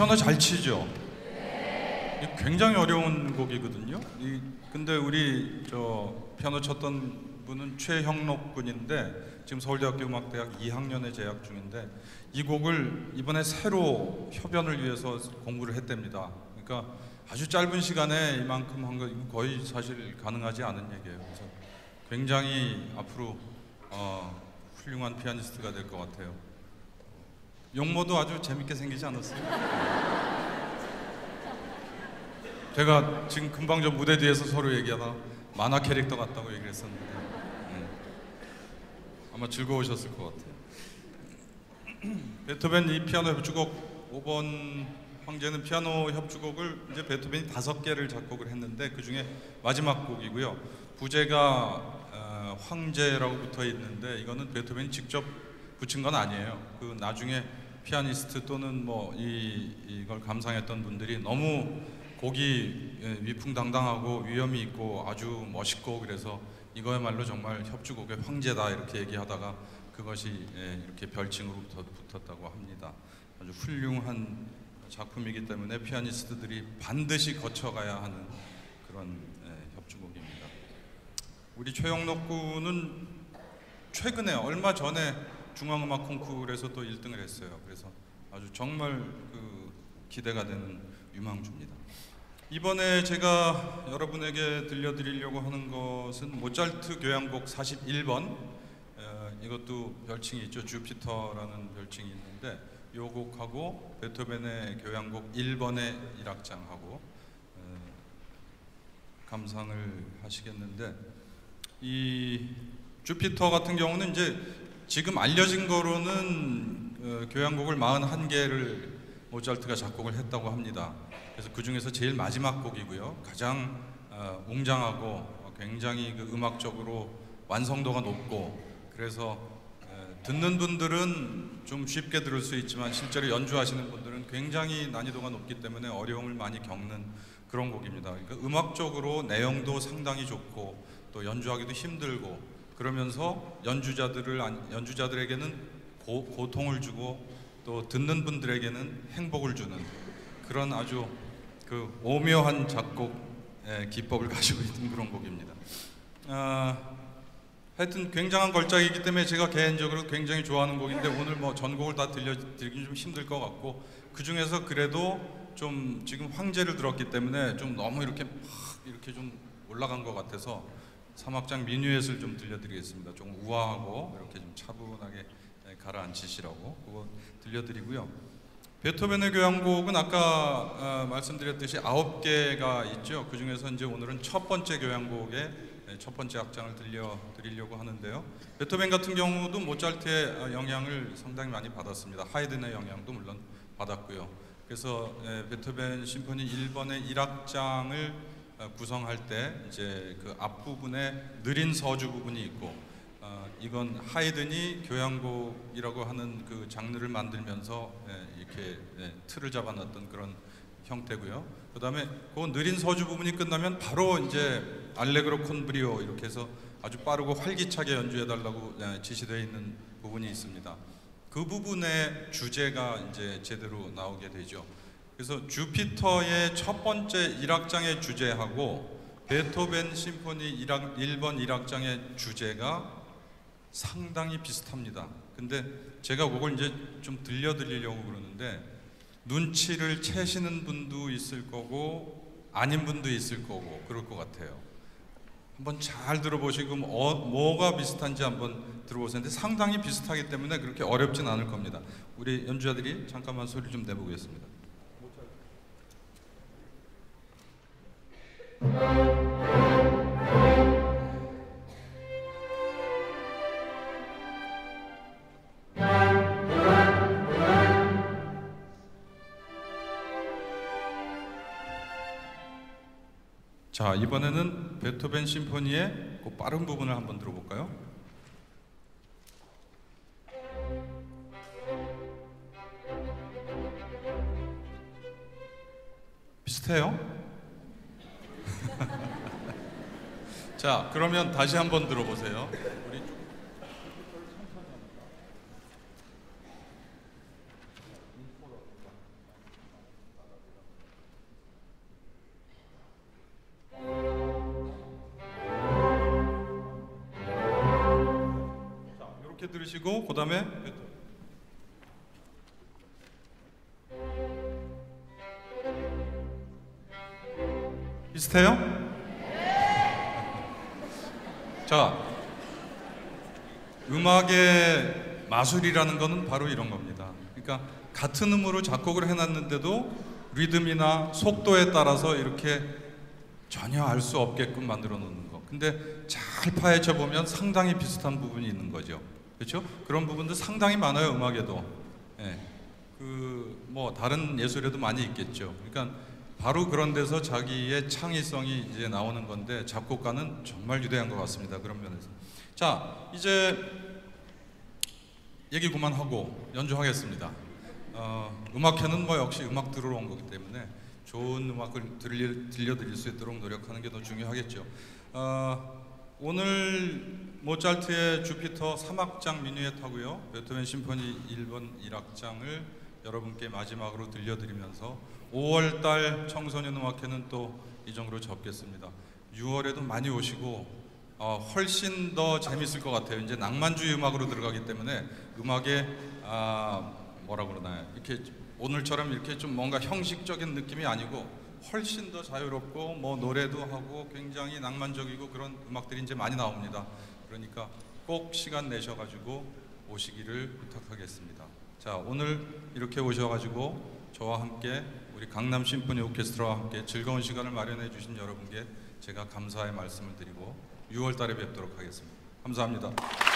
피아노 잘 치죠? 굉장히 어려운 곡이거든요. 이, 근데 우리 저 피아노 쳤던 분은 최형록 군인데 지금 서울대학교 음악대학 2학년에 재학 중인데 이 곡을 이번에 새로 협연을 위해서 공부를 했답니다. 그러니까 아주 짧은 시간에 이만큼 한 거 거의 사실 가능하지 않은 얘기예요. 그래서 굉장히 앞으로 어, 훌륭한 피아니스트가 될 것 같아요. 용모도 아주 재밌게 생기지 않았어요? 제가 지금 금방 전 무대 뒤에서 서로 얘기하다 만화 캐릭터 같다고 얘기를 했었는데 음. 아마 즐거우셨을 것 같아요. 베토벤 이 피아노 협주곡 5번 황제는 피아노 협주곡을 이제 베토벤이 다섯 개를 작곡을 했는데 그 중에 마지막 곡이고요. 부제가 어, 황제라고 붙어 있는데 이거는 베토벤이 직접 붙인 건 아니에요. 그 나중에 피아니스트 또는 뭐 이, 이걸 감상했던 분들이 너무 곡이 예, 위풍당당하고 위험이 있고 아주 멋있고 그래서 이거야말로 정말 협주곡의 황제다 이렇게 얘기하다가 그것이 예, 이렇게 별칭으로 붙었다고 합니다. 아주 훌륭한 작품이기 때문에 피아니스트들이 반드시 거쳐가야 하는 그런 예, 협주곡입니다. 우리 최영록 군은 최근에 얼마 전에 중앙음악 콩쿠르에서 또 1등을 했어요. 그래서 아주 정말 그 기대가 되는 유망주입니다. 이번에 제가 여러분에게 들려드리려고 하는 것은 모차르트 교향곡 41번 어, 이것도 별칭이 있죠 주피터라는 별칭이 있는데 이 곡하고 베토벤의 교향곡 1번의 1악장하고 어, 감상을 하시겠는데 이 주피터 같은 경우는 이제 지금 알려진 거로는 어, 교향곡을 41개를 모차르트가 작곡을 했다고 합니다. 그래서 그 중에서 제일 마지막 곡이고요. 가장 어, 웅장하고 굉장히 그 음악적으로 완성도가 높고 그래서 에, 듣는 분들은 좀 쉽게 들을 수 있지만 실제로 연주하시는 분들은 굉장히 난이도가 높기 때문에 어려움을 많이 겪는 그런 곡입니다. 그러니까 음악적으로 내용도 상당히 좋고 또 연주하기도 힘들고 그러면서 연주자들을 연주자들에게는 고, 고통을 주고 또 듣는 분들에게는 행복을 주는 그런 아주 그 오묘한 작곡 기법을 가지고 있는 그런 곡입니다. 아, 하여튼 굉장한 걸작이기 때문에 제가 개인적으로 굉장히 좋아하는 곡인데 오늘 뭐 전곡을 다 들려드리긴 좀 힘들 것 같고 그 중에서 그래도 좀 지금 황제를 들었기 때문에 좀 너무 이렇게 막 이렇게 좀 올라간 것 같아서 사막장 미뉴엣을 좀 들려드리겠습니다. 조금 우아하고 이렇게 좀 차분하게 가라앉히시라고 그거 들려드리고요. 베토벤의 교향곡은 아까 어, 말씀드렸듯이 아홉 개가 있죠. 그 중에서 이제 오늘은 첫 번째 교향곡의 네, 첫 번째 악장을 들려드리려고 하는데요. 베토벤 같은 경우도 모차르트의 어, 영향을 상당히 많이 받았습니다. 하이든의 영향도 물론 받았고요. 그래서 예, 베토벤 심포니 1번의 1악장을 어, 구성할 때 이제 그 앞부분에 느린 서주 부분이 있고 이건 하이든이 교향곡이라고 하는 그 장르를 만들면서 예, 이렇게 예, 틀을 잡아놨던 그런 형태고요. 그다음에 그 느린 서주 부분이 끝나면 바로 이제 알레그로 콘브리오 이렇게 해서 아주 빠르고 활기차게 연주해 달라고 예, 지시되어 있는 부분이 있습니다. 그 부분의 주제가 이제 제대로 나오게 되죠. 그래서 주피터의 첫 번째 1악장의 주제하고 베토벤 심포니 1악, 1번 1악장의 주제가 상당히 비슷합니다. 근데 제가 그걸 이제 좀 들려드리려고 그러는데 눈치를 채시는 분도 있을 거고 아닌 분도 있을 거고 그럴 것 같아요. 한번 잘 들어보시고 어, 뭐가 비슷한지 한번 들어보세요. 근데 상당히 비슷하기 때문에 그렇게 어렵진 않을 겁니다. 우리 연주자들이 잠깐만 소리 좀 내보겠습니다. 자, 이번에는 베토벤 심포니의 그 빠른 부분을 한번 들어볼까요? 비슷해요? 자, 그러면 다시 한번 들어보세요. 자, 이렇게 들으시고 그다음에 그- 비슷해요? 자, 음악의 마술이라는 거는 바로 이런 겁니다. 그러니까 같은 음으로 작곡을 해놨는데도 리듬이나 속도에 따라서 이렇게 전혀 알 수 없게끔 만들어 놓는 거. 근데 잘 파헤쳐 보면 상당히 비슷한 부분이 있는 거죠. 그렇죠? 그런 부분도 상당히 많아요 음악에도. 예. 그뭐 다른 예술에도 많이 있겠죠. 그러니까 바로 그런 데서 자기의 창의성이 이제 나오는 건데 작곡가는 정말 유대한 것 같습니다. 그런 면에서. 자 이제 얘기 그만하고 연주하겠습니다. 어, 음악회는 뭐 역시 음악 들으러 온 거기 때문에 좋은 음악을 들려, 들려드릴 수 있도록 노력하는 게 더 중요하겠죠. 어, 오늘 모차르트의 주피터 3악장 미니엣하고요. 베토벤 심포니 1번 1악장을 여러분께 마지막으로 들려드리면서 5월 달 청소년 음악회는 또 이 정도로 접겠습니다. 6월에도 많이 오시고 어, 훨씬 더 재밌을 것 같아요. 이제 낭만주의 음악으로 들어가기 때문에 음악에 아, 뭐라 그러나요? 이렇게 오늘처럼 이렇게 좀 뭔가 형식적인 느낌이 아니고 훨씬 더 자유롭고 뭐 노래도 하고 굉장히 낭만적이고 그런 음악들이 이제 많이 나옵니다. 그러니까 꼭 시간 내셔가지고 오시기를 부탁하겠습니다. 자 오늘 이렇게 오셔가지고 저와 함께 우리 강남 심포니 오케스트라와 함께 즐거운 시간을 마련해 주신 여러분께 제가 감사의 말씀을 드리고 6월 달에 뵙도록 하겠습니다. 감사합니다.